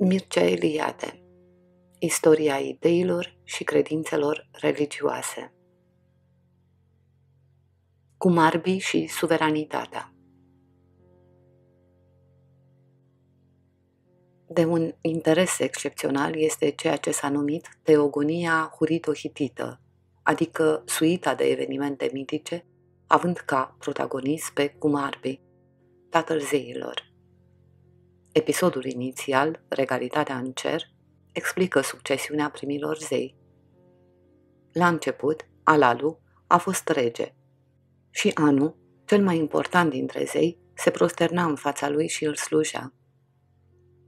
Mircea Eliade Istoria ideilor și credințelor religioase Cu marbi și suveranitatea De un interes excepțional este ceea ce s-a numit teogonia hurito-hitită, adică suita de evenimente mitice, având ca protagonist pe Kumarbi, tatăl zeilor. Episodul inițial, Regalitatea în cer, explică succesiunea primilor zei. La început, Alalu a fost rege și Anu, cel mai important dintre zei, se prosterna în fața lui și îl slujea.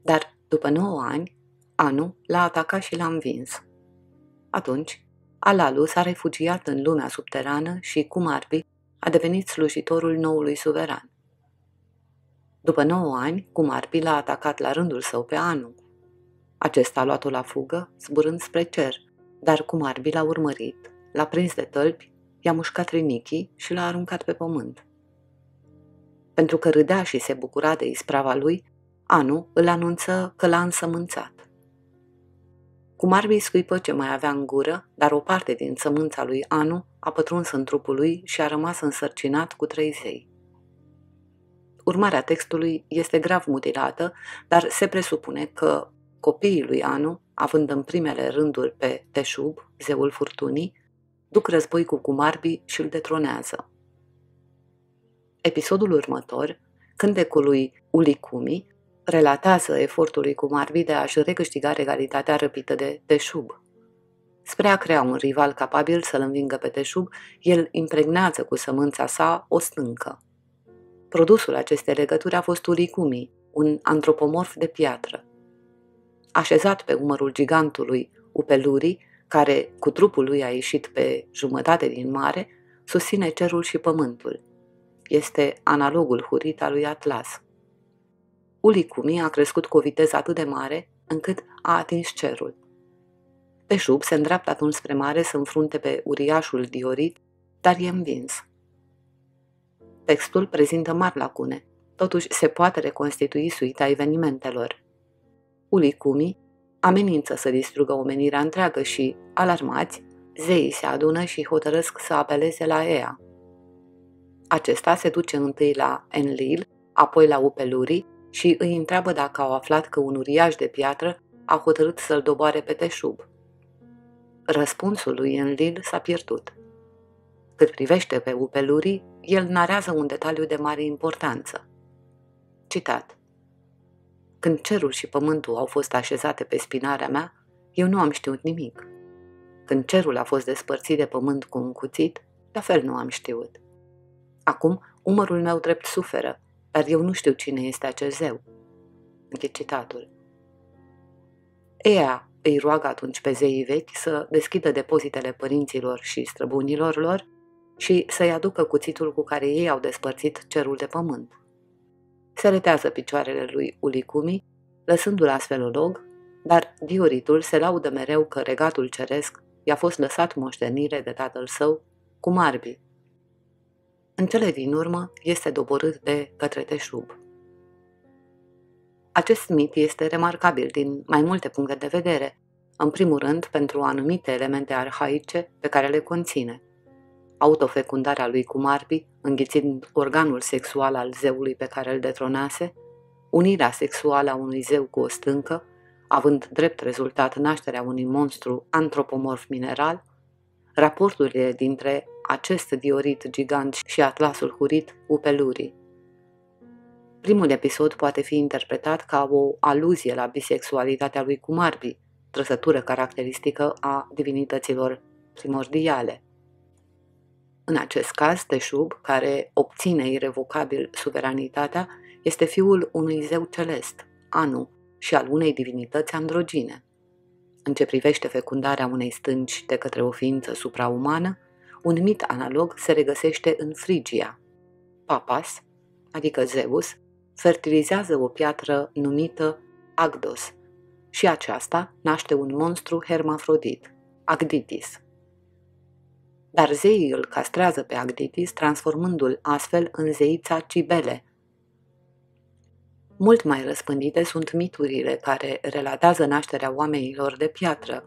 Dar, după nouă ani, Anu l-a atacat și l-a învins. Atunci, Alalu s-a refugiat în lumea subterană și, cum arbi, a devenit slujitorul noului suveran. După 9 ani, Cumarbi l-a atacat la rândul său pe Anu. Acesta a luat-o la fugă, zburând spre cer, dar Cumarbi l-a urmărit, l-a prins de tălpi, i-a mușcat rinichii și l-a aruncat pe pământ. Pentru că râdea și se bucura de isprava lui, Anu îl anunță că l-a însămânțat. Cumarbi scuipă ce mai avea în gură, dar o parte din sămânța lui Anu a pătruns în trupul lui și a rămas însărcinat cu trei zei. Urmarea textului este grav mutilată, dar se presupune că copiii lui Anu, având în primele rânduri pe Teșub, zeul furtunii, duc război cu Cumarbi și îl detronează. Episodul următor, cântecul lui Ulicumi, relatează efortul lui Cumarbi de a-și recâștiga regalitatea răpită de Teșub. Spre a crea un rival capabil să-l învingă pe Teșub, el impregnează cu sămânța sa o stâncă. Produsul acestei legături a fost Uricumi, un antropomorf de piatră. Așezat pe umărul gigantului Upeluri, care cu trupul lui a ieșit pe jumătate din mare, susține cerul și pământul. Este analogul hurit al lui Atlas. Ulicumi a crescut cu o viteză atât de mare încât a atins cerul. Pe șub se îndreaptă atunci spre mare să înfrunte pe uriașul Diorit, dar e învins. Textul prezintă mari lacune, totuși se poate reconstitui suita evenimentelor. Ulicumi amenință să distrugă omenirea întreagă și, alarmați, zeii se adună și hotărăsc să apeleze la Ea. Acesta se duce întâi la Enlil, apoi la Upeluri și îi întreabă dacă au aflat că un uriaș de piatră a hotărât să-l doboare pe Teșub. Răspunsul lui Enlil s-a pierdut. Cât privește pe Upeluri, el narează un detaliu de mare importanță. Citat. Când cerul și pământul au fost așezate pe spinarea mea, eu nu am știut nimic. Când cerul a fost despărțit de pământ cu un cuțit, la fel nu am știut. Acum, umărul meu drept suferă, dar eu nu știu cine este acest zeu. Închid citatul. Ea îi roagă atunci pe zeii vechi să deschidă depozitele părinților și străbunilor lor și să-i aducă cuțitul cu care ei au despărțit cerul de pământ. Se retează picioarele lui Ulicumi, lăsându-l astfel olog, dar Dioritul se laudă mereu că regatul ceresc i-a fost lăsat moștenire de tatăl său cu marbi. În cele din urmă este doborât de către Teșub. Acest mit este remarcabil din mai multe puncte de vedere, în primul rând pentru anumite elemente arhaice pe care le conține – autofecundarea lui cu marbi, înghițind organul sexual al zeului pe care îl detronase, unirea sexuală a unui zeu cu o stâncă, având drept rezultat nașterea unui monstru antropomorf mineral, raporturile dintre acest diorit gigant și atlasul hurit Upelurii. Primul episod poate fi interpretat ca o aluzie la bisexualitatea lui Cumarbi, trăsătură caracteristică a divinităților primordiale. În acest caz, Teșub, care obține irrevocabil suveranitatea, este fiul unui zeu celest, Anu, și al unei divinități androgine. În ce privește fecundarea unei stânci de către o ființă supraumană, un mit analog se regăsește în Frigia. Papas, adică Zeus, fertilizează o piatră numită Agdos și aceasta naște un monstru hermafrodit, Agditis dar zeii îl castrează pe Agditis, transformându-l astfel în zeița Cibele. Mult mai răspândite sunt miturile care relatează nașterea oamenilor de piatră.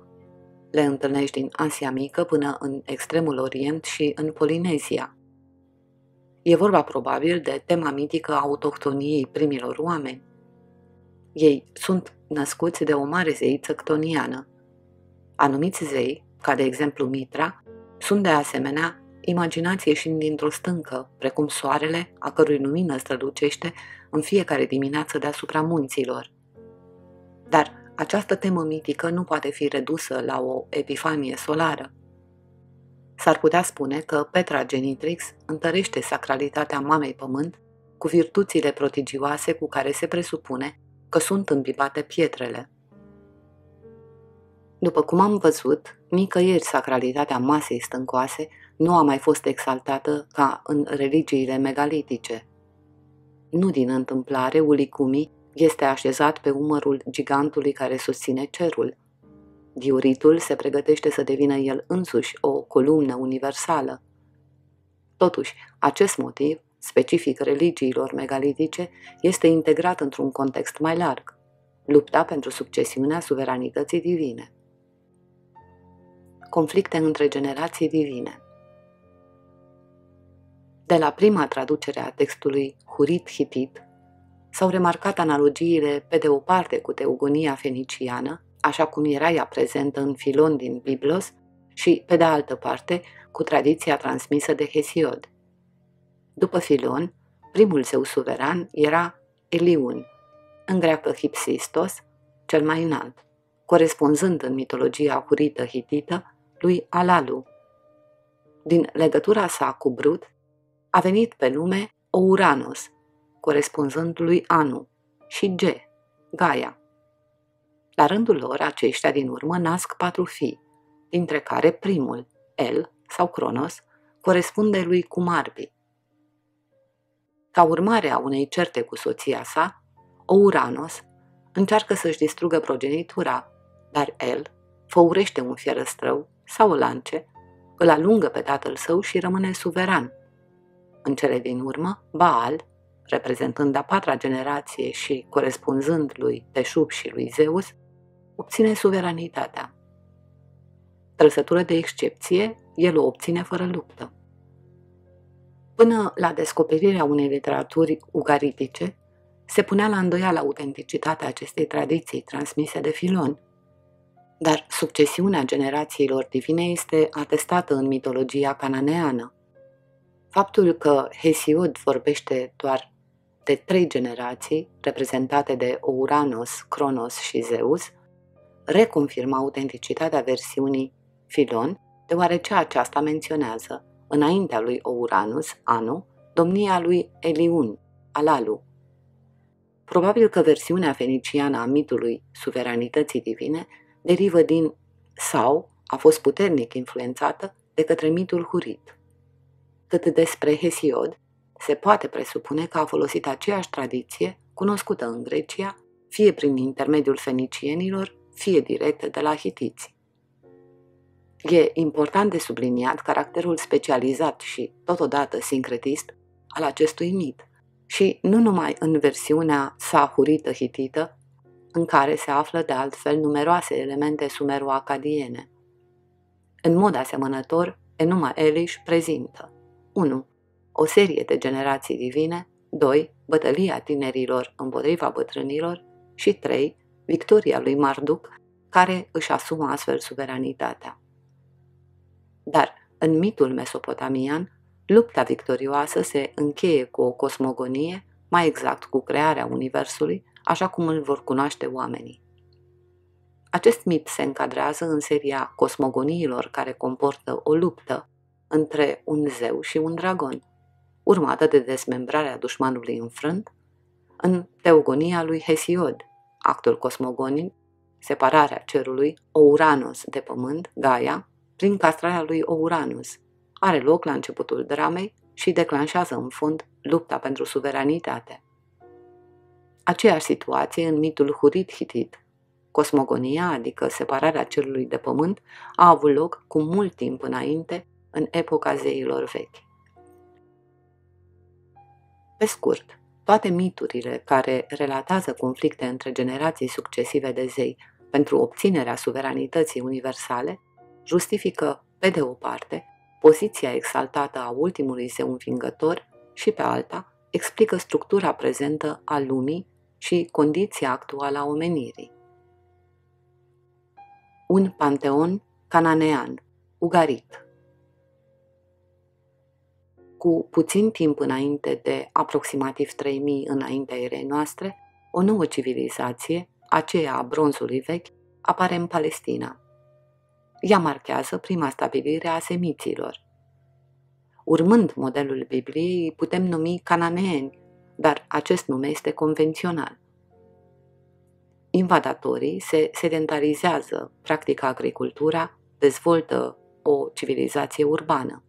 Le întâlnești din Asia Mică până în extremul Orient și în Polinezia. E vorba probabil de tema mitică a autohtoniei primilor oameni. Ei sunt născuți de o mare zeiță ctoniană. Anumiți zei, ca de exemplu Mitra, sunt de asemenea imaginație ieșind dintr-o stâncă, precum soarele, a cărui lumină strălucește în fiecare dimineață deasupra munților. Dar această temă mitică nu poate fi redusă la o epifanie solară. S-ar putea spune că Petra Genitrix întărește sacralitatea mamei pământ cu virtuțile prodigioase cu care se presupune că sunt îmbibate pietrele. După cum am văzut, nicăieri sacralitatea masei stâncoase nu a mai fost exaltată ca în religiile megalitice. Nu din întâmplare, Ulicumi este așezat pe umărul gigantului care susține cerul. Diuritul se pregătește să devină el însuși o columnă universală. Totuși, acest motiv, specific religiilor megalitice, este integrat într-un context mai larg, lupta pentru succesiunea suveranității divine. Conflicte între generații divine de la prima traducere a textului Hurit-Hitit, s-au remarcat analogiile pe de o parte cu teogonia feniciană, așa cum era ea prezentă în Filon din Biblos, și, pe de altă parte, cu tradiția transmisă de Hesiod. După Filon, primul său suveran era Eliun, în greacă Hipsistos, cel mai înalt, corespunzând în mitologia hurită hitită lui Alalu. Din legătura sa cu Brut a venit pe lume Ouranos, corespunzând lui Anu, și G, Gaia. La rândul lor, aceștia din urmă nasc patru fii, dintre care primul, El sau Cronos, corespunde lui Cumarbi. Ca urmare a unei certe cu soția sa, Ouranos încearcă să-și distrugă progenitura, dar El făurește un fierăstrău sau o lance, îl alungă pe tatăl său și rămâne suveran – în cele din urmă, Baal, reprezentând a patra generație și corespunzând lui Teșub și lui Zeus, obține suveranitatea. Trăsătură de excepție, el o obține fără luptă. Până la descoperirea unei literaturi ugaritice, se punea la îndoială autenticitatea acestei tradiții transmise de Filon, dar succesiunea generațiilor divine este atestată în mitologia cananeană. Faptul că Hesiod vorbește doar de trei generații, reprezentate de Uranos, Cronos și Zeus, reconfirmă autenticitatea versiunii Filon, deoarece aceasta menționează, înaintea lui Uranus, Anu, domnia lui Eliun, Alalu. Probabil că versiunea feniciană a mitului suveranității divine derivă din sau a fost puternic influențată de către mitul hurit cât despre Hesiod, se poate presupune că a folosit aceeași tradiție cunoscută în Grecia, fie prin intermediul fenicienilor, fie direct de la hitiți. E important de subliniat caracterul specializat și, totodată, sincretist al acestui mit și nu numai în versiunea sahurită hitită, în care se află de altfel numeroase elemente sumero-acadiene. În mod asemănător, Enuma Elish prezintă 1. O serie de generații divine, 2. Bătălia tinerilor împotriva bătrânilor și 3. Victoria lui Marduk, care își asumă astfel suveranitatea. Dar, în mitul mesopotamian, lupta victorioasă se încheie cu o cosmogonie, mai exact cu crearea Universului, așa cum îl vor cunoaște oamenii. Acest mit se încadrează în seria cosmogoniilor care comportă o luptă între un zeu și un dragon, urmată de dezmembrarea dușmanului înfrânt, în teogonia lui Hesiod, actul cosmogonic, separarea cerului Ouranos de pământ, Gaia, prin castrarea lui Ouranus, are loc la începutul dramei și declanșează în fond lupta pentru suveranitate. Aceeași situație în mitul Hurit-Hitit. Cosmogonia, adică separarea cerului de pământ, a avut loc cu mult timp înainte în epoca zeilor vechi. Pe scurt, Toate miturile care relatează conflicte între generații succesive de zei pentru obținerea suveranității universale justifică, pe de o parte, poziția exaltată a ultimului zeu înfingător și, pe alta, explică structura prezentă a lumii și condiția actuală a omenirii. Un panteon cananean, ugarit. Cu puțin timp înainte de aproximativ 3000 înaintea erei noastre, o nouă civilizație, aceea a bronzului vechi, apare în Palestina. Ea marchează prima stabilire a semiților. Urmând modelul Bibliei, îi putem numi cananeeni, dar acest nume este convențional. Invadatorii se sedentarizează, practică agricultura, dezvoltă o civilizație urbană.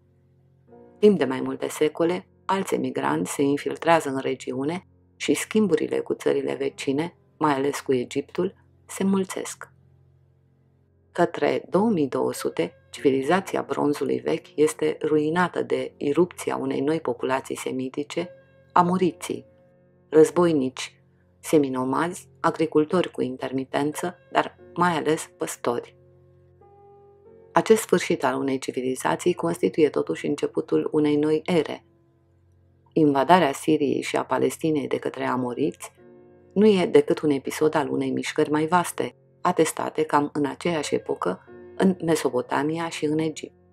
Timp de mai multe secole, alți emigranți se infiltrează în regiune și schimburile cu țările vecine, mai ales cu Egiptul, se mulțesc. Către 2200, civilizația bronzului vechi este ruinată de irupția unei noi populații semitice, amoriții, războinici, seminomazi, agricultori cu intermitență, dar mai ales păstori. Acest sfârșit al unei civilizații constituie totuși începutul unei noi ere. Invadarea Siriei și a Palestinei de către amoriți nu e decât un episod al unei mișcări mai vaste, atestate cam în aceeași epocă în Mesopotamia și în Egipt.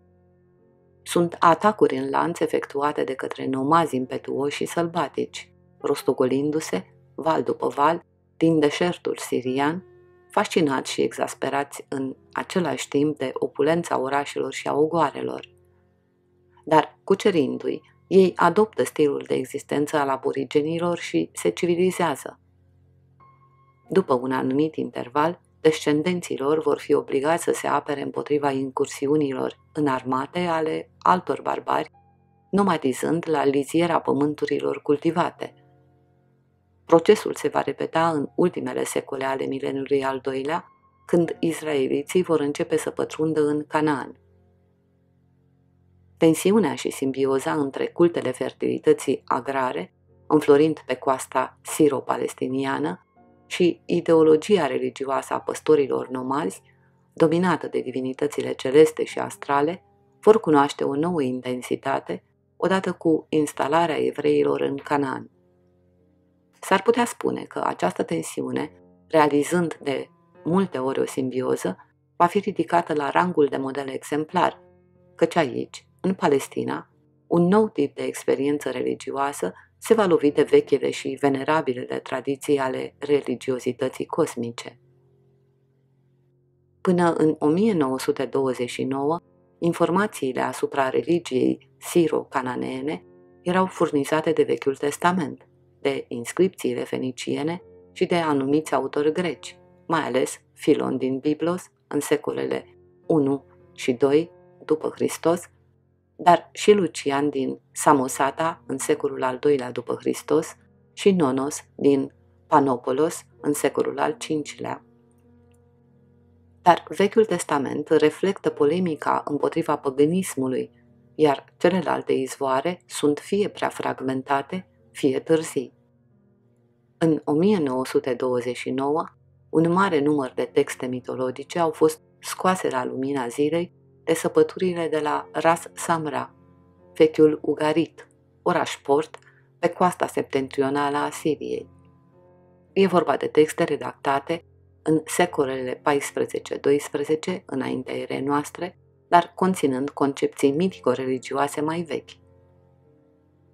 Sunt atacuri în lanț efectuate de către nomazi impetuoși și sălbatici, rostogolindu-se, val după val, din deșertul sirian, fascinați și exasperați în același timp de opulența orașelor și a ogoarelor. Dar, cucerindu-i, ei adoptă stilul de existență al aborigenilor și se civilizează. După un anumit interval, descendenților vor fi obligați să se apere împotriva incursiunilor în armate ale altor barbari, nomadizând la liziera pământurilor cultivate – Procesul se va repeta în ultimele secole ale mileniului al doilea, când izraeliții vor începe să pătrundă în Canaan. Tensiunea și simbioza între cultele fertilității agrare, înflorind pe coasta siro-palestiniană, și ideologia religioasă a păstorilor nomazi, dominată de divinitățile celeste și astrale, vor cunoaște o nouă intensitate odată cu instalarea evreilor în Canaan. S-ar putea spune că această tensiune, realizând de multe ori o simbioză, va fi ridicată la rangul de model exemplar, căci aici, în Palestina, un nou tip de experiență religioasă se va lovi de vechile și venerabilele tradiții ale religiozității cosmice. Până în 1929, informațiile asupra religiei siro-cananeene erau furnizate de Vechiul Testament de inscripțiile feniciene și de anumiți autori greci, mai ales Filon din Biblos în secolele 1 și 2 după Hristos, dar și Lucian din Samosata în secolul al II-lea după Hristos și Nonos din Panopolos în secolul al V-lea. Dar Vechiul Testament reflectă polemica împotriva păgânismului, iar celelalte izvoare sunt fie prea fragmentate, fie târzii. În 1929, un mare număr de texte mitologice au fost scoase la lumina zilei de săpăturile de la Ras Samra, vechiul Ugarit, oraș port pe coasta septentrională a Siriei. E vorba de texte redactate în secolele 14-12 înaintea erei noastre, dar conținând concepții mitico-religioase mai vechi.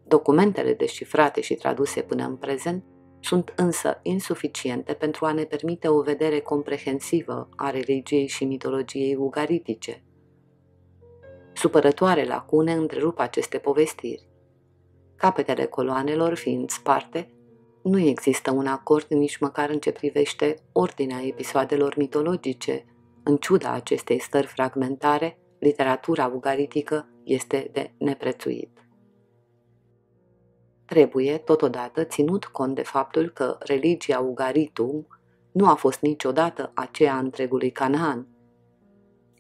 Documentele descifrate și traduse până în prezent sunt însă insuficiente pentru a ne permite o vedere comprehensivă a religiei și mitologiei ugaritice. Supărătoare lacune întrerup aceste povestiri. Capetele coloanelor fiind sparte, nu există un acord nici măcar în ce privește ordinea episoadelor mitologice. În ciuda acestei stări fragmentare, literatura ugaritică este de neprețuit. Trebuie, totodată, ținut cont de faptul că religia Ugaritum nu a fost niciodată aceea a întregului Canaan.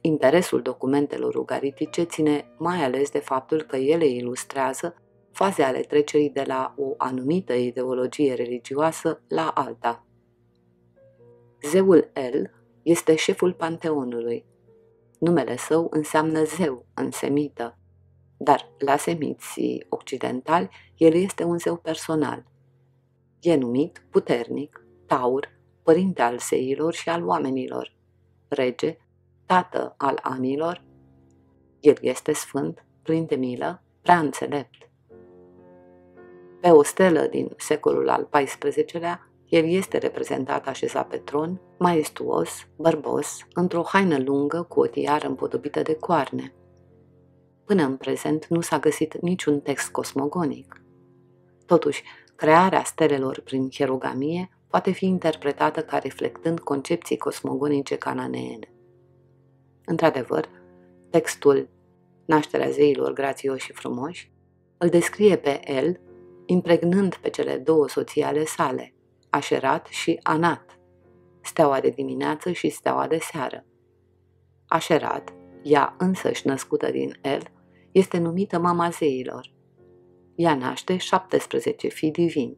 Interesul documentelor ugaritice ține mai ales de faptul că ele ilustrează faze ale trecerii de la o anumită ideologie religioasă la alta. Zeul El este șeful panteonului. Numele său înseamnă zeu în semită, dar la semiții occidentali el este un zeu personal. E numit puternic, taur, părinte al seilor și al oamenilor, rege, tată al anilor. El este sfânt, plin de milă, prea înțelept. Pe o stelă din secolul al XIV-lea, el este reprezentat așezat pe tron, maestuos, bărbos, într-o haină lungă cu o tiară împodobită de coarne. Până în prezent nu s-a găsit niciun text cosmogonic. Totuși, crearea stelelor prin hierogamie poate fi interpretată ca reflectând concepții cosmogonice cananeene. Într-adevăr, textul Nașterea zeilor grațioși și frumoși îl descrie pe el impregnând pe cele două soții ale sale, Așerat și Anat, steaua de dimineață și steaua de seară. Așerat, ea însăși născută din el, este numită mama zeilor. Ea naște 17 fii divini.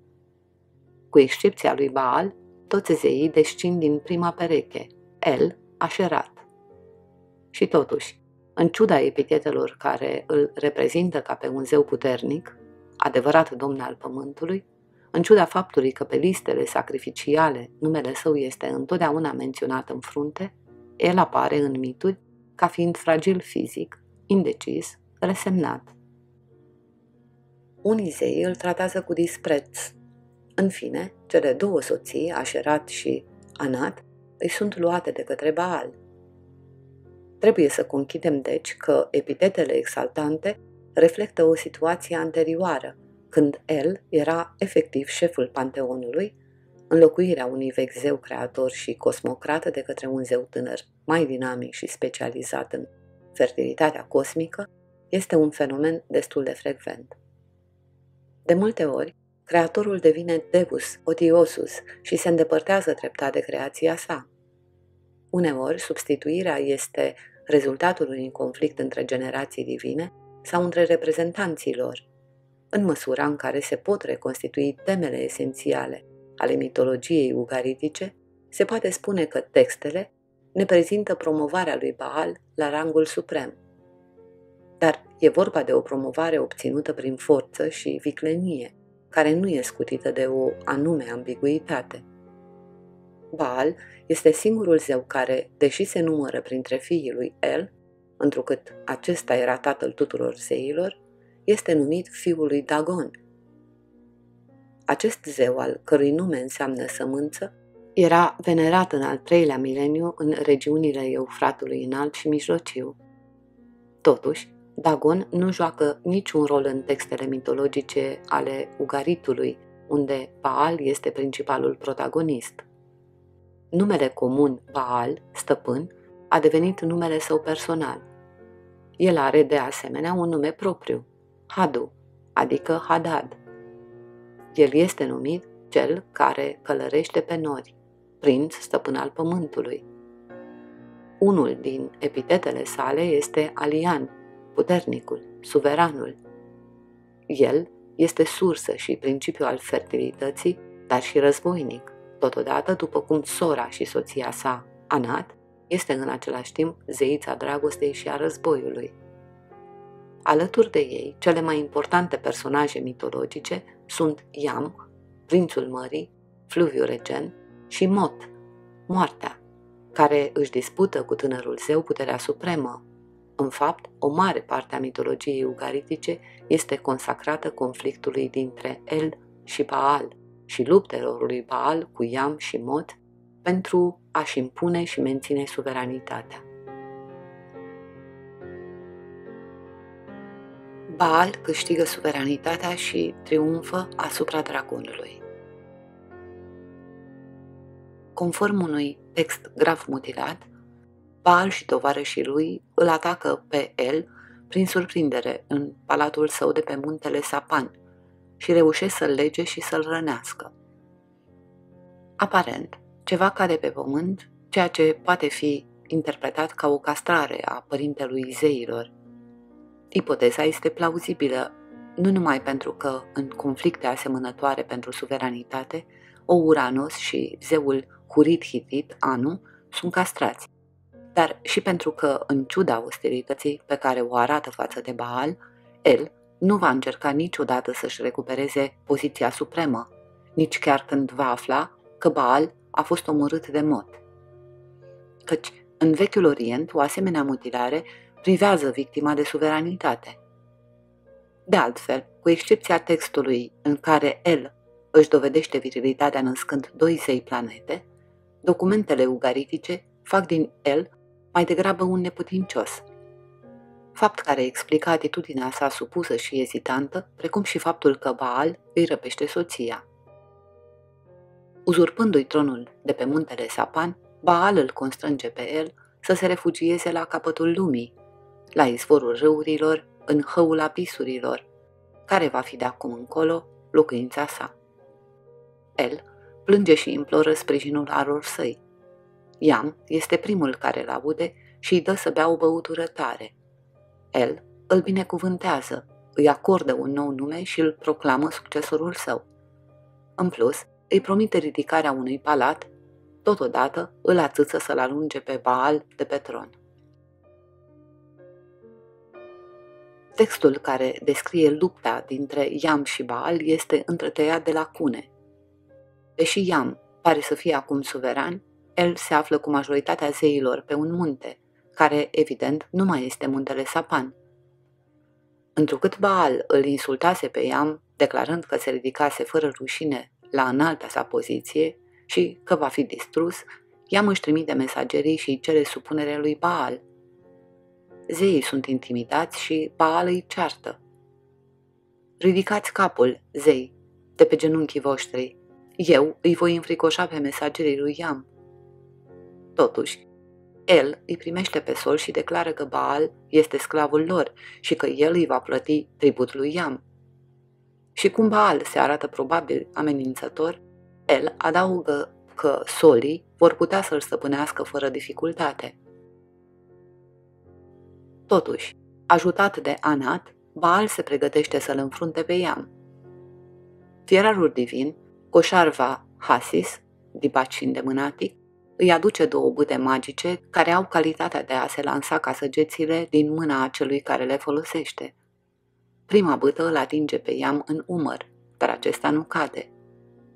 Cu excepția lui Baal, toți zeii descind din prima pereche, el, Așerat. Și totuși, în ciuda epitetelor care îl reprezintă ca pe un zeu puternic, adevărat domn al pământului, în ciuda faptului că pe listele sacrificiale numele său este întotdeauna menționat în frunte, el apare în mituri ca fiind fragil fizic, indecis, resemnat. Unii zei îl tratează cu dispreț. În fine, cele două soții, Așerat și Anat, îi sunt luate de către Baal. Trebuie să conchidem, deci, că epitetele exaltante reflectă o situație anterioară, când el era efectiv șeful panteonului, înlocuirea unui vechi zeu creator și cosmocrat de către un zeu tânăr mai dinamic și specializat în fertilitatea cosmică, este un fenomen destul de frecvent. De multe ori, creatorul devine Deus, Odiosus și se îndepărtează treptat de creația sa. Uneori, substituirea este rezultatul unui conflict între generații divine sau între reprezentanții lor, în măsura în care se pot reconstitui temele esențiale ale mitologiei ugaritice, se poate spune că textele ne prezintă promovarea lui Baal la rangul suprem. Dar e vorba de o promovare obținută prin forță și viclenie, care nu e scutită de o anume ambiguitate. Baal este singurul zeu care, deși se numără printre fiii lui El, întrucât acesta era tatăl tuturor zeilor, este numit fiul lui Dagon. Acest zeu, al cărui nume înseamnă sămânță, era venerat în al treilea mileniu în regiunile Eufratului înalt și mijlociu. Totuși, Dagon nu joacă niciun rol în textele mitologice ale Ugaritului, unde Baal este principalul protagonist. Numele comun Baal, stăpân, a devenit numele său personal. El are de asemenea un nume propriu, Hadu, adică Hadad. El este numit cel care călărește pe nori, prinț stăpân al pământului. Unul din epitetele sale este Alian, puternicul, suveranul. El este sursă și principiu al fertilității, dar și războinic, totodată după cum sora și soția sa, Anat, este în același timp zeița dragostei și a războiului. Alături de ei, cele mai importante personaje mitologice sunt Iam, prințul mării, Fluviu Regen și Mot, moartea, care își dispută cu tânărul zeu puterea supremă. În fapt, o mare parte a mitologiei ugaritice este consacrată conflictului dintre El și Baal și luptelor lui Baal cu Iam și Mot pentru a-și impune și menține suveranitatea. Baal câștigă suveranitatea și triumfă asupra dragonului. Conform unui text grav mutilat, Baal și tovarășii lui îl atacă pe el prin surprindere în palatul său de pe muntele Sapan și reușesc să-l lege și să-l rănească. Aparent, ceva cade pe pământ, ceea ce poate fi interpretat ca o castrare a părintelui zeilor Ipoteza este plauzibilă, nu numai pentru că, în conflicte asemănătoare pentru suveranitate, o Uranos și zeul Hurit-Hitit, Anu, sunt castrați, dar și pentru că, în ciuda austerității pe care o arată față de Baal, el nu va încerca niciodată să-și recupereze poziția supremă, nici chiar când va afla că Baal a fost omorât de mot. Căci, în Vechiul Orient, o asemenea mutilare privează victima de suveranitate. De altfel, cu excepția textului în care el își dovedește virilitatea născând doi zei planete, documentele ugaritice fac din el mai degrabă un neputincios. Fapt care explică atitudinea sa supusă și ezitantă, precum și faptul că Baal îi răpește soția. Uzurpându-i tronul de pe muntele Sapan, Baal îl constrânge pe el să se refugieze la capătul lumii, la izvorul râurilor, în hăul abisurilor, care va fi de acum încolo locuința sa. El plânge și imploră sprijinul aror săi. Iam este primul care îl aude și îi dă să bea o băutură tare. El îl binecuvântează, îi acordă un nou nume și îl proclamă succesorul său. În plus, îi promite ridicarea unui palat, totodată îl atâță să-l alunge pe Baal de pe tron. Textul care descrie lupta dintre Iam și Baal este întretăiat de lacune. Deși Iam pare să fie acum suveran, el se află cu majoritatea zeilor pe un munte, care, evident, nu mai este muntele Sapan. Întrucât Baal îl insultase pe Iam, declarând că se ridicase fără rușine la înalta sa poziție și că va fi distrus, Iam își trimite mesagerii și îi cere supunerea lui Baal. Zeii sunt intimidați și Baal îi ceartă. Ridicați capul, zei, de pe genunchii voștri. Eu îi voi înfricoșa pe mesagerii lui Iam. Totuși, el îi primește pe sol și declară că Baal este sclavul lor și că el îi va plăti tribut lui Iam. Și cum Baal se arată probabil amenințător, el adaugă că solii vor putea să-l stăpânească fără dificultate. Totuși, ajutat de Anat, Baal se pregătește să-l înfrunte pe Iam. Fierarul divin, Coșarva Hasis, dibaci îndemânatic, îi aduce două bute magice care au calitatea de a se lansa ca săgețile din mâna acelui care le folosește. Prima bâtă îl atinge pe Iam în umăr, dar acesta nu cade.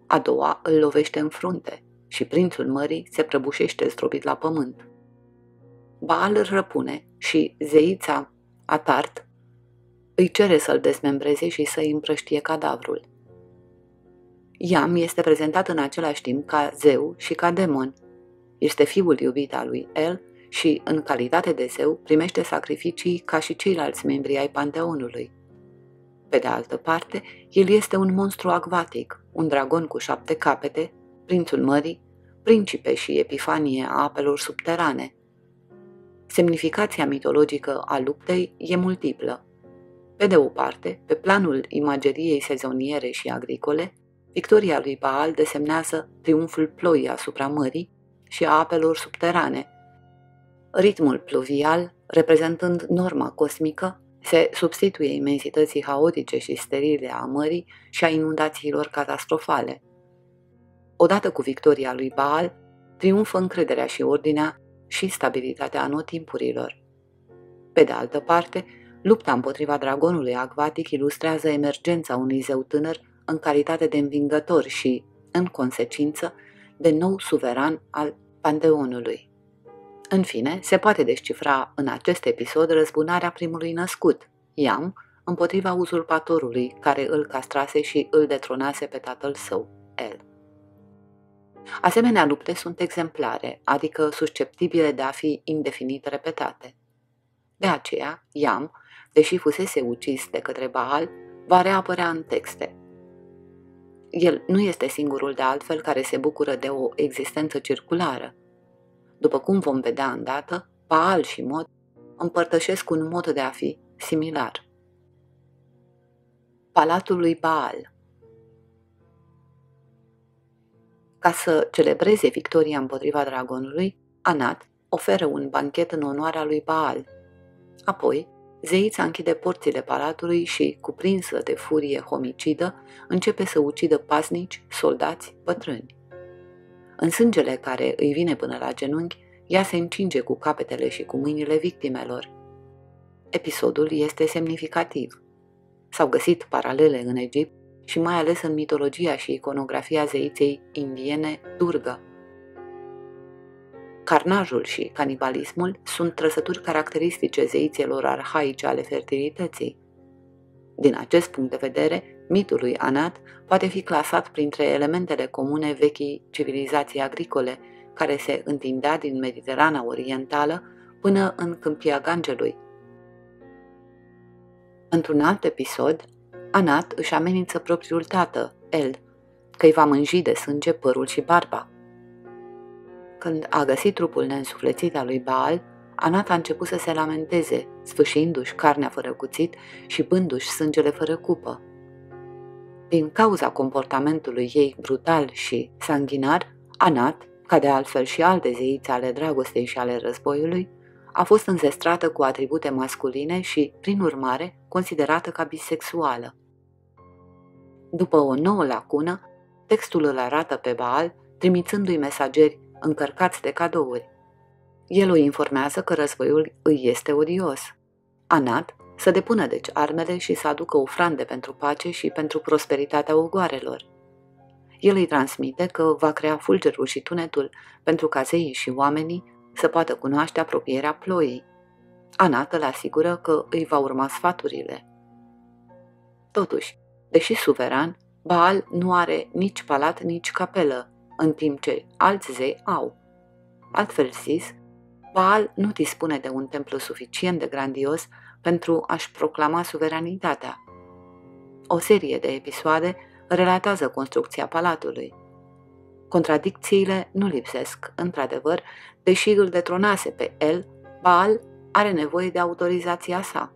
A doua îl lovește în frunte și prințul mării se prăbușește zdrobit la pământ. Baal îl răpune și zeița, Atart, îi cere să-l dezmembreze și să-i împrăștie cadavrul. Iam este prezentat în același timp ca zeu și ca demon. Este fiul iubit al lui El și, în calitate de zeu, primește sacrificii ca și ceilalți membri ai panteonului. Pe de altă parte, el este un monstru acvatic, un dragon cu șapte capete, prințul mării, principe și epifanie a apelor subterane. Semnificația mitologică a luptei e multiplă. Pe de o parte, pe planul imageriei sezoniere și agricole, victoria lui Baal desemnează triumful ploii asupra mării și a apelor subterane, ritmul pluvial reprezentând norma cosmică se substituie imensității haotice și sterile a mării și a inundațiilor catastrofale. Odată cu victoria lui Baal, triumfă încrederea și ordinea și stabilitatea anotimpurilor. Pe de altă parte, lupta împotriva dragonului acvatic ilustrează emergența unui zeu tânăr în calitate de învingător și, în consecință, de nou suveran al panteonului. În fine, se poate descifra în acest episod răzbunarea primului născut, Iam, împotriva uzurpatorului care îl castrase și îl detronase pe tatăl său, El. Asemenea lupte sunt exemplare, adică susceptibile de a fi indefinit repetate. De aceea, Iam, deși fusese ucis de către Baal, va reapărea în texte. El nu este singurul de altfel care se bucură de o existență circulară. După cum vom vedea îndată, Baal și Mod împărtășesc un mod de a fi similar. Palatul lui Baal Ca să celebreze victoria împotriva dragonului, Anat oferă un banchet în onoarea lui Baal. Apoi, zeița închide porțile palatului și, cuprinsă de furie homicidă, începe să ucidă pasnici, soldați, bătrâni. În sângele care îi vine până la genunchi, ea se încinge cu capetele și cu mâinile victimelor. Episodul este semnificativ. S-au găsit paralele în Egipt și mai ales în mitologia și iconografia zeiței indiene Durga. Carnajul și canibalismul sunt trăsături caracteristice zeițelor arhaice ale fertilității. Din acest punct de vedere, mitul lui Anat poate fi clasat printre elementele comune vechii civilizații agricole, care se întindea din Mediterana Orientală până în câmpia Gangelui. Într-un alt episod, Anat își amenință propriul tată, El, că îi va mânji de sânge părul și barba. Când a găsit trupul neînsuflețit al lui Baal, Anat a început să se lamenteze, sfâșindu-și carnea fără cuțit și bându-și sângele fără cupă. Din cauza comportamentului ei brutal și sanguinar, Anat, ca de altfel și alte zeițe ale dragostei și ale războiului, a fost înzestrată cu atribute masculine și, prin urmare, considerată ca bisexuală. După o nouă lacună, textul îl arată pe Baal, trimițându-i mesageri încărcați de cadouri. El o informează că războiul îi este odios. Anat să depună deci armele și să aducă ofrande pentru pace și pentru prosperitatea ogoarelor. El îi transmite că va crea fulgerul și tunetul pentru ca zeii și oamenii să poată cunoaște apropierea ploii. Anat îl asigură că îi va urma sfaturile. Totuși, deși suveran, Baal nu are nici palat, nici capelă, în timp ce alți zei au. Altfel zis, Baal nu dispune de un templu suficient de grandios pentru a-și proclama suveranitatea. O serie de episoade relatează construcția palatului. Contradicțiile nu lipsesc, într-adevăr, deși îl detronase pe el, Baal are nevoie de autorizația sa.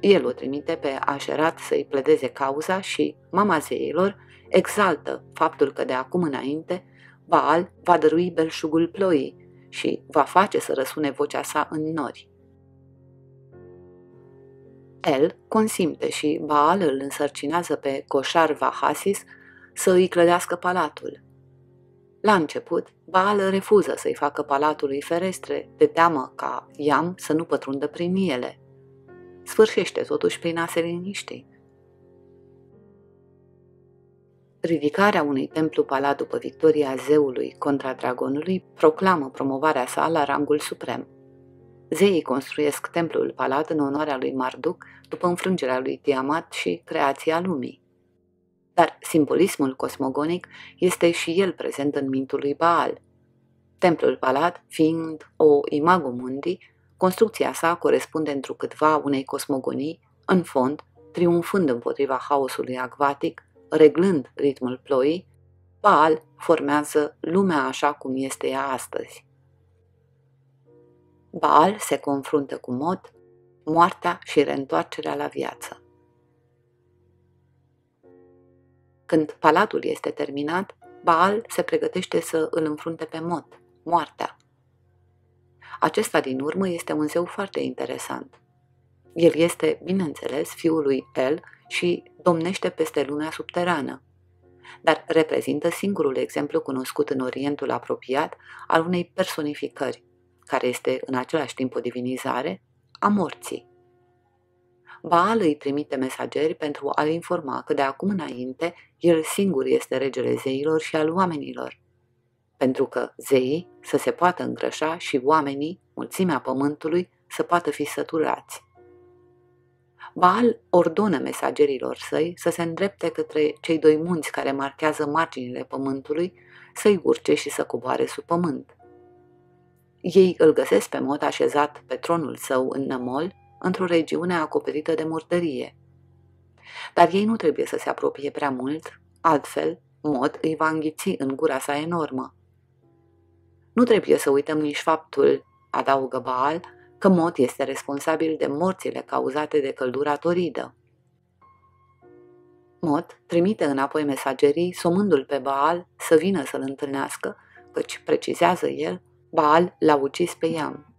El o trimite pe Așerat să-i pledeze cauza și mama zeilor exaltă faptul că de acum înainte Baal va dărui belșugul ploii și va face să răsune vocea sa în nori. El consimte și Baal îl însărcinează pe Coșar Vahasis să îi clădească palatul. La început, Baal refuză să-i facă palatului ferestre, de teamă ca Iam să nu pătrundă prin ele. Sfârșește totuși prin a se liniști. Ridicarea unui templu palat după victoria zeului contra dragonului proclamă promovarea sa la rangul suprem. Zeii construiesc templul palat în onoarea lui Marduk după înfrângerea lui Tiamat și creația lumii. Dar simbolismul cosmogonic este și el prezent în mintul lui Baal. Templul palat, fiind o imago mundi, construcția sa corespunde întrucâtva unei cosmogonii, în fond, triumfând împotriva haosului acvatic, reglând ritmul ploii, Baal formează lumea așa cum este ea astăzi. Baal se confruntă cu mod, moartea și reîntoarcerea la viață. Când palatul este terminat, Baal se pregătește să îl înfrunte pe Mod, moartea. Acesta din urmă este un zeu foarte interesant. El este, bineînțeles, fiul lui El și domnește peste lumea subterană, dar reprezintă singurul exemplu cunoscut în Orientul apropiat al unei personificări, care este în același timp o divinizare, a morții. Baal îi trimite mesageri pentru a-l informa că de acum înainte el singur este regele zeilor și al oamenilor, pentru că zeii să se poată îngrășa și oamenii, mulțimea pământului, să poată fi săturați. Baal ordonă mesagerilor săi să se îndrepte către cei doi munți care marchează marginile pământului, să-i urce și să coboare sub pământ. Ei îl găsesc pe mod așezat pe tronul său în nămol, într-o regiune acoperită de murdărie. Dar ei nu trebuie să se apropie prea mult, altfel, mod îi va înghiți în gura sa enormă. Nu trebuie să uităm nici faptul, adaugă Baal, că Mot este responsabil de morțile cauzate de căldura toridă. Mot trimite înapoi mesagerii, somându-l pe Baal să vină să-l întâlnească, căci, precizează el, Baal l-a ucis pe Iam.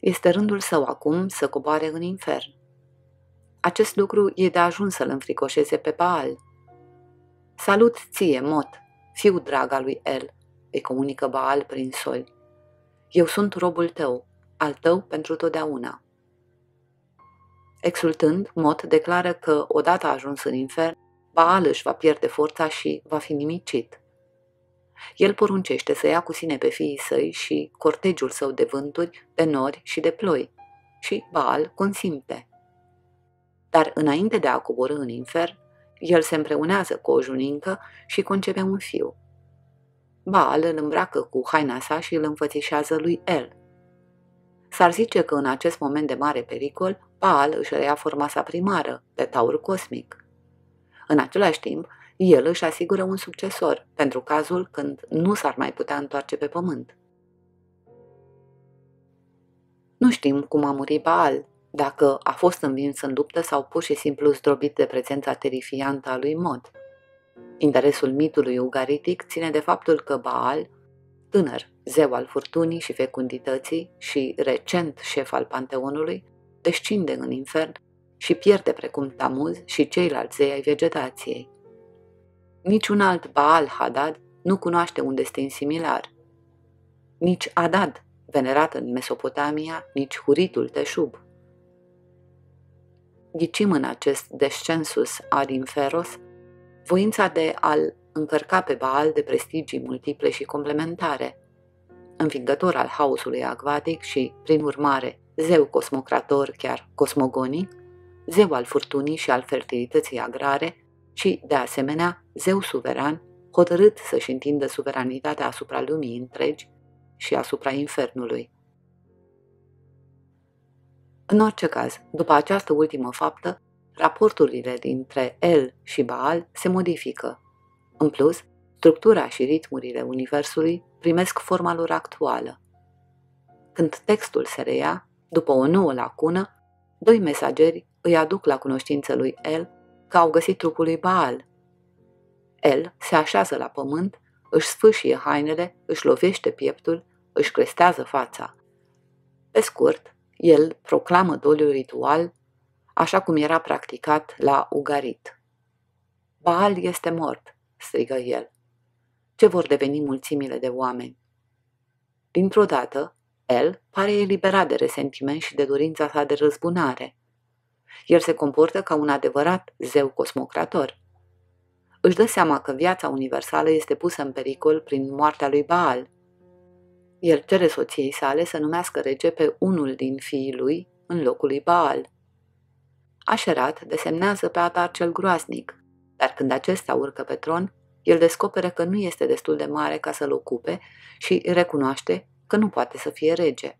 Este rândul său acum să coboare în infern. Acest lucru e de ajuns să-l înfricoșeze pe Baal. Salut ție, Mot, fiu drag al lui El, îi comunică Baal prin sol. Eu sunt robul tău, al tău pentru totdeauna. Exultând, Mot declară că, odată ajuns în infern, Baal își va pierde forța și va fi nimicit. El poruncește să ia cu sine pe fiii săi și cortegiul său de vânturi, de nori și de ploi. Și Baal consimte. Dar înainte de a coborâ în infern, el se împreunează cu o junincă și concepe un fiu. Baal îl îmbracă cu haina sa și îl înfățișează lui El. S-ar zice că în acest moment de mare pericol, Baal își reia forma sa primară, de taur cosmic. În același timp, el își asigură un succesor pentru cazul când nu s-ar mai putea întoarce pe pământ. Nu știm cum a murit Baal, dacă a fost învins în luptă sau pur și simplu zdrobit de prezența terifiantă a lui Mod. Interesul mitului ugaritic ține de faptul că Baal, tânăr, zeu al furtunii și fecundității și recent șef al panteonului, descinde în infern și pierde precum Tamuz și ceilalți zei ai vegetației. Niciun alt Baal Hadad nu cunoaște un destin similar. Nici Adad, venerat în Mesopotamia, nici Huritul Teșub. Ghicim în acest descensus ad inferos voința de a-l încărca pe Baal de prestigii multiple și complementare, învingător al haosului acvatic și, prin urmare, zeu cosmocrator, chiar cosmogonic, zeu al furtunii și al fertilității agrare, și, de asemenea, zeu suveran, hotărât să-și întindă suveranitatea asupra lumii întregi și asupra infernului. În orice caz, după această ultimă faptă, raporturile dintre El și Baal se modifică. În plus, structura și ritmurile Universului primesc forma lor actuală. Când textul se reia, după o nouă lacună, doi mesageri îi aduc la cunoștință lui El că au găsit trupul lui Baal. El se așează la pământ, își sfâșie hainele, își lovește pieptul, își crestează fața. Pe scurt, el proclamă doliul ritual, așa cum era practicat la Ugarit. Baal este mort, strigă el. Ce vor deveni mulțimile de oameni? Dintr-o dată, el pare eliberat de resentiment și de dorința sa de răzbunare. El se comportă ca un adevărat zeu cosmocrator. Își dă seama că viața universală este pusă în pericol prin moartea lui Baal. El cere soției sale să numească rege pe unul din fiii lui în locul lui Baal. Așerat desemnează pe Atar cel groaznic, dar când acesta urcă pe tron, el descoperă că nu este destul de mare ca să-l ocupe și recunoaște că nu poate să fie rege.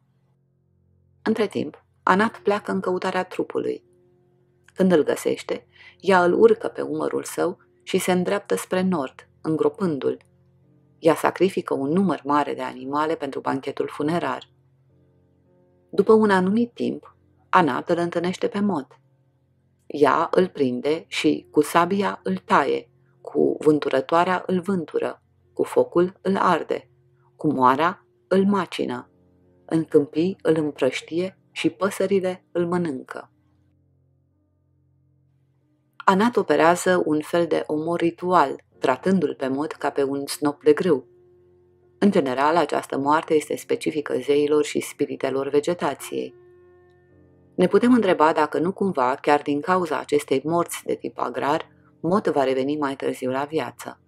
Între timp, Anat pleacă în căutarea trupului. Când îl găsește, ea îl urcă pe umărul său și se îndreaptă spre nord, îngropându-l. Ea sacrifică un număr mare de animale pentru banchetul funerar. După un anumit timp, Anat îl întâlnește pe mod. Ea îl prinde și cu sabia îl taie, cu vânturătoarea îl vântură, cu focul îl arde, cu moara îl macină, în câmpii îl împrăștie și păsările îl mănâncă. Anat operează un fel de omor ritual, tratându-l pe mod ca pe un snop de grâu. În general, această moarte este specifică zeilor și spiritelor vegetației. Ne putem întreba dacă nu cumva, chiar din cauza acestei morți de tip agrar, Mot va reveni mai târziu la viață.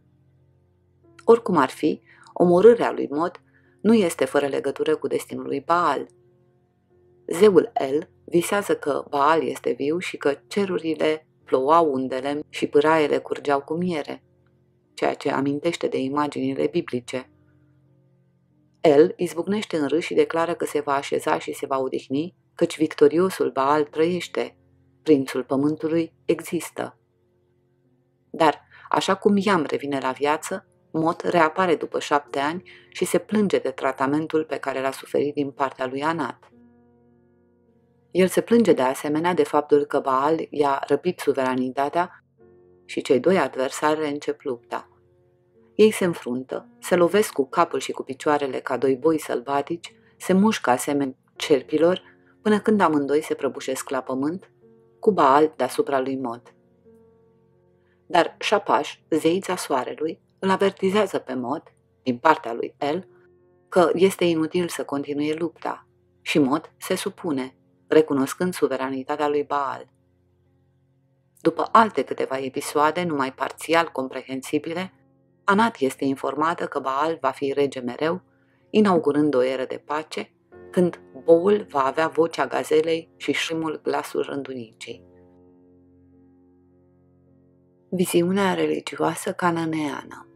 Oricum ar fi, omorârea lui Mot nu este fără legătură cu destinul lui Baal. Zeul El visează că Baal este viu și că cerurile plouau undele și pâraiele curgeau cu miere, ceea ce amintește de imaginile biblice. El izbucnește în râs și declară că se va așeza și se va odihni, căci victoriosul Baal trăiește, prințul pământului există. Dar, așa cum Iam revine la viață, Mot reapare după șapte ani și se plânge de tratamentul pe care l-a suferit din partea lui Anat. El se plânge de asemenea de faptul că Baal i-a răpit suveranitatea și cei doi adversari încep lupta. Ei se înfruntă, se lovesc cu capul și cu picioarele ca doi boi sălbatici, se mușcă asemenea cerpilor, până când amândoi se prăbușesc la pământ, cu Baal deasupra lui Mod. Dar Șapaș, zeița soarelui, îl avertizează pe Mod, din partea lui El, că este inutil să continue lupta și Mod se supune, recunoscând suveranitatea lui Baal. După alte câteva episoade, numai parțial comprehensibile, Anat este informată că Baal va fi rege mereu, inaugurând o eră de pace, când boul va avea vocea gazelei și șrimul glasul rândunicii. Viziunea religioasă cananeană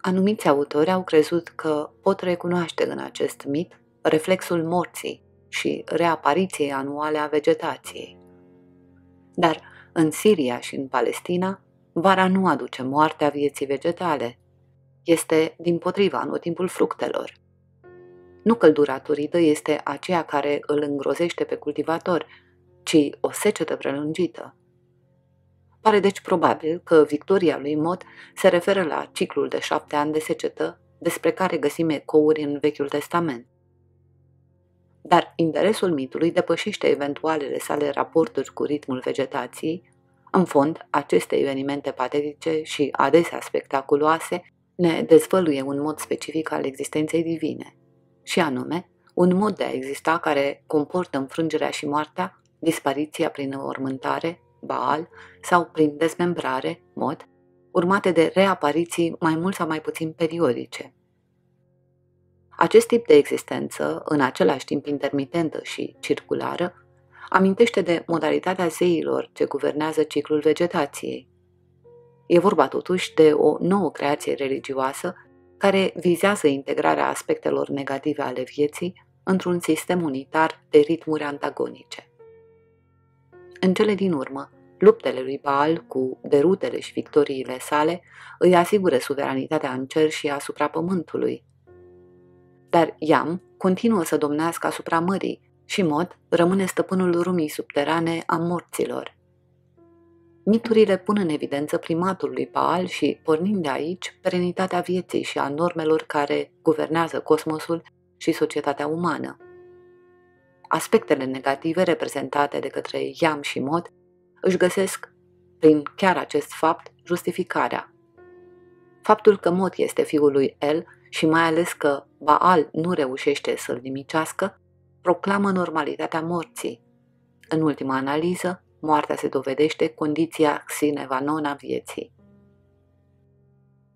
Anumiți autori au crezut că pot recunoaște în acest mit reflexul morții și reapariției anuale a vegetației. Dar în Siria și în Palestina, vara nu aduce moartea vieții vegetale. Este, din potriva, anotimpul fructelor. Nu căldura turidă este aceea care îl îngrozește pe cultivator, ci o secetă prelungită. Pare deci probabil că victoria lui Mod se referă la ciclul de șapte ani de secetă despre care găsim ecouri în Vechiul Testament. Dar interesul mitului depășește eventualele sale raporturi cu ritmul vegetației. În fond, aceste evenimente patetice și adesea spectaculoase ne dezvăluie un mod specific al existenței divine, și anume, un mod de a exista care comportă înfrângerea și moartea, dispariția prin ormântare, Baal sau prin dezmembrare, mod, urmate de reapariții mai mult sau mai puțin periodice. Acest tip de existență, în același timp intermitentă și circulară, amintește de modalitatea zeilor ce guvernează ciclul vegetației. E vorba totuși de o nouă creație religioasă care vizează integrarea aspectelor negative ale vieții într-un sistem unitar de ritmuri antagonice. În cele din urmă, luptele lui Baal cu derutele și victoriile sale îi asigură suveranitatea în cer și asupra pământului. Dar Iam continuă să domnească asupra mării și Mod rămâne stăpânul rumii subterane a morților. Miturile pun în evidență primatul lui Baal și, pornind de aici, perenitatea vieții și a normelor care guvernează cosmosul și societatea umană. Aspectele negative reprezentate de către Iam și Mod își găsesc, prin chiar acest fapt, justificarea. Faptul că Mod este fiul lui El și mai ales că Baal nu reușește să-l nimicească, proclamă normalitatea morții. În ultima analiză, moartea se dovedește condiția sine va non a vieții.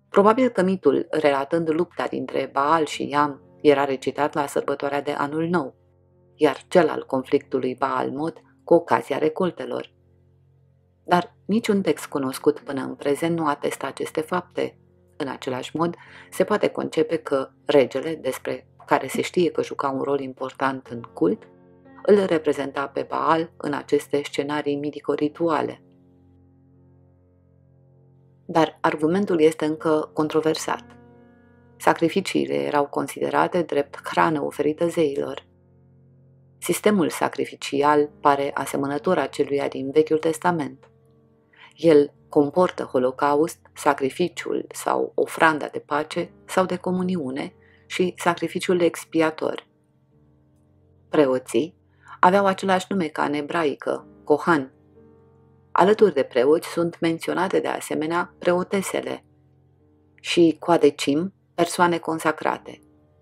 Probabil că mitul, relatând lupta dintre Baal și Iam, era recitat la sărbătoarea de anul nou, iar cel al conflictului Baal-Mod cu ocazia recoltelor. Dar niciun text cunoscut până în prezent nu atestă aceste fapte. În același mod, se poate concepe că regele, despre care se știe că juca un rol important în cult, îl reprezenta pe Baal în aceste scenarii midico-rituale. Dar argumentul este încă controversat. Sacrificiile erau considerate drept hrană oferită zeilor. Sistemul sacrificial pare asemănător aceluia din Vechiul Testament. El comportă holocaust, sacrificiul sau ofranda de pace sau de comuniune și sacrificiul expiator. Preoții aveau același nume ca în ebraică, Kohan. Alături de preoți sunt menționate de asemenea preotesele și coadecim, persoane consacrate.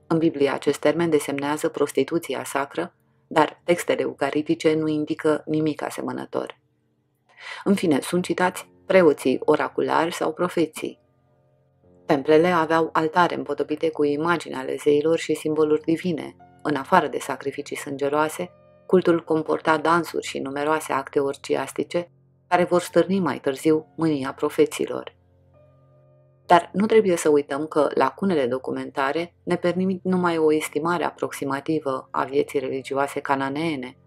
În Biblie acest termen desemnează prostituția sacră, dar textele eucaritice nu indică nimic asemănător. În fine, sunt citați preoții oraculari sau profeții. Templele aveau altare împodobite cu imagini ale zeilor și simboluri divine, în afară de sacrificii sângeroase, Cultul comporta dansuri și numeroase acte orgiastice care vor stârni mai târziu mânia profeților. Dar nu trebuie să uităm că lacunele documentare ne permit numai o estimare aproximativă a vieții religioase cananeene.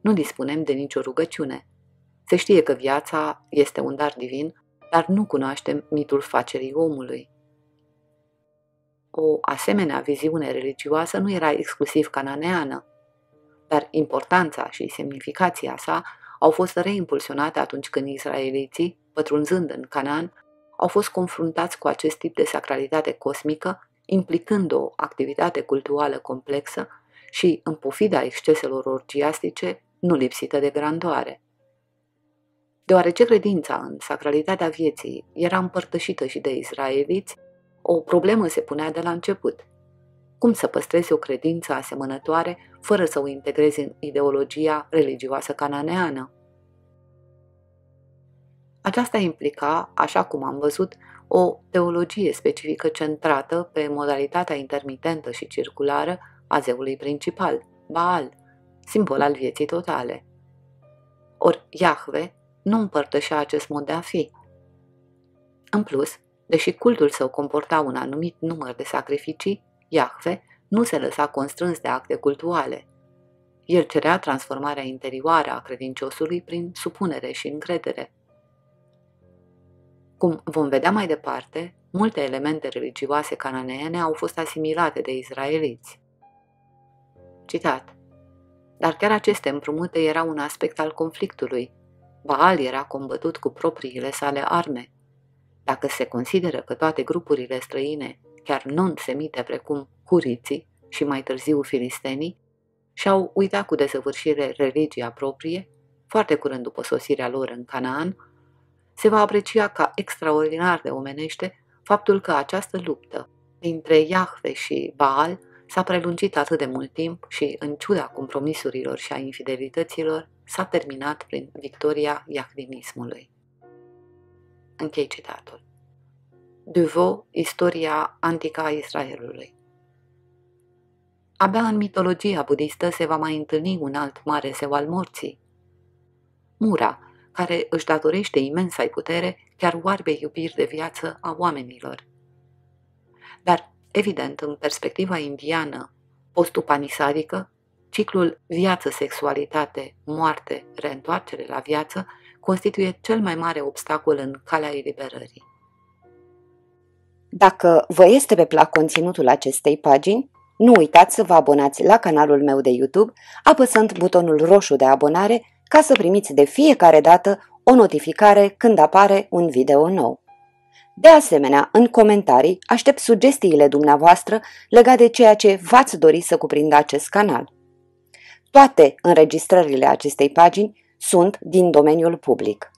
Nu dispunem de nicio rugăciune. Se știe că viața este un dar divin, dar nu cunoaștem mitul facerii omului. O asemenea viziune religioasă nu era exclusiv cananeană dar importanța și semnificația sa au fost reimpulsionate atunci când israeliții, pătrunzând în Canaan, au fost confruntați cu acest tip de sacralitate cosmică, implicând o activitate culturală complexă și, în pofida exceselor orgiastice, nu lipsită de grandoare. Deoarece credința în sacralitatea vieții era împărtășită și de israeliți, o problemă se punea de la început. Cum să păstrezi o credință asemănătoare fără să o integrezi în ideologia religioasă cananeană? Aceasta implica, așa cum am văzut, o teologie specifică centrată pe modalitatea intermitentă și circulară a zeului principal, Baal, simbol al vieții totale. Ori Iahve nu împărtășea acest mod de a fi. În plus, deși cultul său comporta un anumit număr de sacrificii, Iahve nu se lăsa constrâns de acte cultuale. El cerea transformarea interioară a credinciosului prin supunere și încredere. Cum vom vedea mai departe, multe elemente religioase cananeene au fost asimilate de izraeliți. Citat. Dar chiar aceste împrumute erau un aspect al conflictului. Baal era combătut cu propriile sale arme. Dacă se consideră că toate grupurile străine, chiar non-semite precum huriții și mai târziu filistenii, și-au uitat cu desăvârșire religia proprie, foarte curând după sosirea lor în Canaan, se va aprecia ca extraordinar de omenește faptul că această luptă dintre Iahve și Baal s-a prelungit atât de mult timp și, în ciuda compromisurilor și a infidelităților, s-a terminat prin victoria iahvinismului. Închei citatul. Duveau, Istoria antică a Israelului Abia în mitologia budistă se va mai întâlni un alt mare zeu al morții. Mura, care își datorește imensa putere chiar oarbei iubiri de viață a oamenilor. Dar, evident, în perspectiva indiană postupanisadică, ciclul viață-sexualitate, moarte, reîntoarcere la viață constituie cel mai mare obstacol în calea eliberării. Dacă vă este pe plac conținutul acestei pagini, nu uitați să vă abonați la canalul meu de YouTube apăsând butonul roșu de abonare ca să primiți de fiecare dată o notificare când apare un video nou. De asemenea, în comentarii aștept sugestiile dumneavoastră legate de ceea ce v-ați dori să cuprindă acest canal. Toate înregistrările acestei pagini sunt din domeniul public.